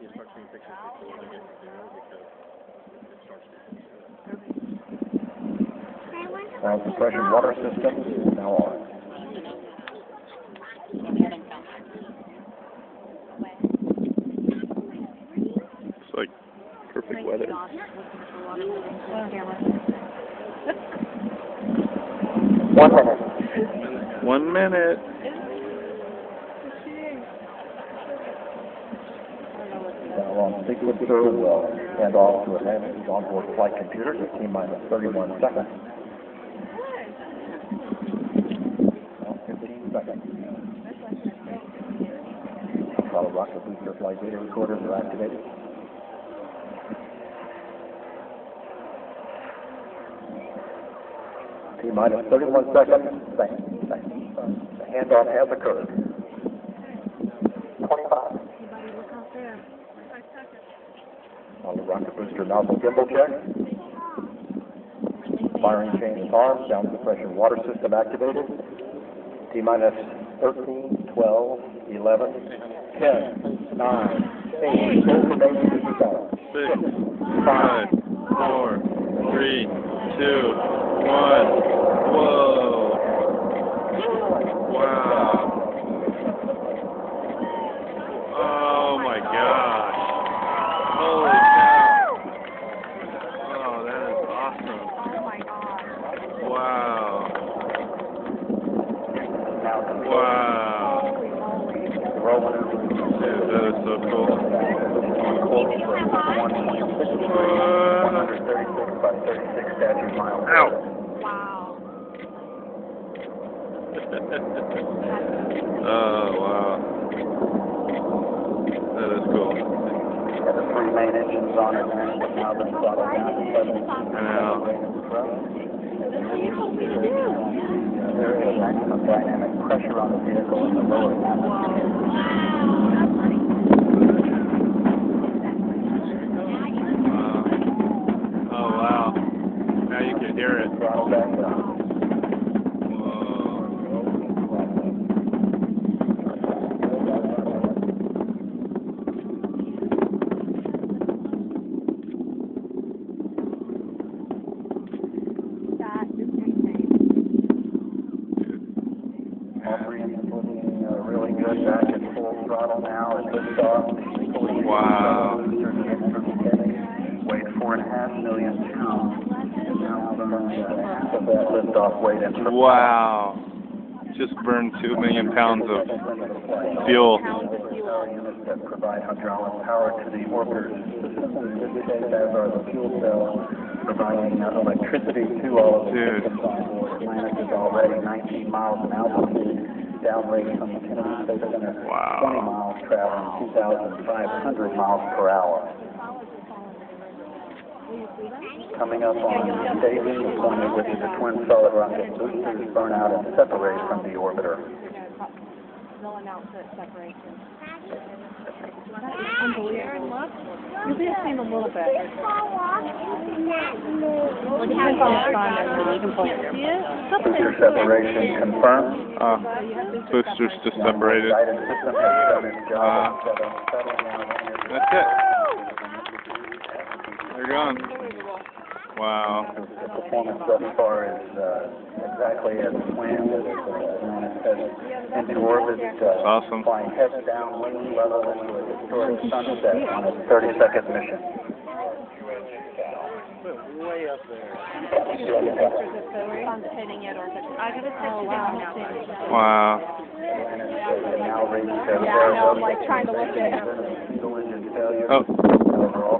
you start seeing pictures before they get clearer because it starts to Ground suppression water system is now on. It's like perfect weather. One minute. One minute. On sequencer will hand off to a man who's onboard flight computer with T minus 31 seconds. Now 15 seconds. Solid rocket booster flight data recorders are activated. T minus 31 seconds. Thank you. Thank you. The handoff has occurred. 25 on the rocket booster nozzle gimbal check. Firing chain is armed, sound suppression water system activated. T minus 13, 12, 11, 10, 9, 8, 7, 6, 5, 4, 3, 2, Wow. That is so cool. Quote for 136 by 36 statute miles. Ow. oh, wow. That is cool. Got the three main engines on it now, now they're throttled down to 70. I know. There is maximum dynamic pressure on the vehicle in the lower atmosphere. Uh, back at full throttle now at liftoff. Wow. Weighed four and a half million pounds. Now burned half of that liftoff weight into Wow. Just burned two million pounds of fuel. units that provide hydraulic power to the orbiters. The system in this case, as are the fuel cells, providing electricity to all of the Dude. systems on board. Atlantis is already 19 miles in altitude, downrange from the Kennedy Space Center, Wow. 20 miles, traveling 2,500 miles per hour. Coming up on staging, the point at which the twin solid rocket boosters burn out and separate from the orbiter. They'll announce it separation. That is unbelievable. You can see them a little bit. Well, it depends on the sun and you can point it. Booster separation confirmed. Uh, boosters just separated. Guided system has done its job. Uh, Settle- settle down here. That's it. They're gone. Wow. The performance thus far is uh, exactly as planned. As uh, it says, into orbit, uh, Awesome. flying head down, wing level into a historic sunset on its 30-second mission. Sun's hitting it or is it? I gotta text you down now. Wow. Atlantis has now reached uh, Yeah, I know, I'm like trying to look at it. single engine failure. Oh.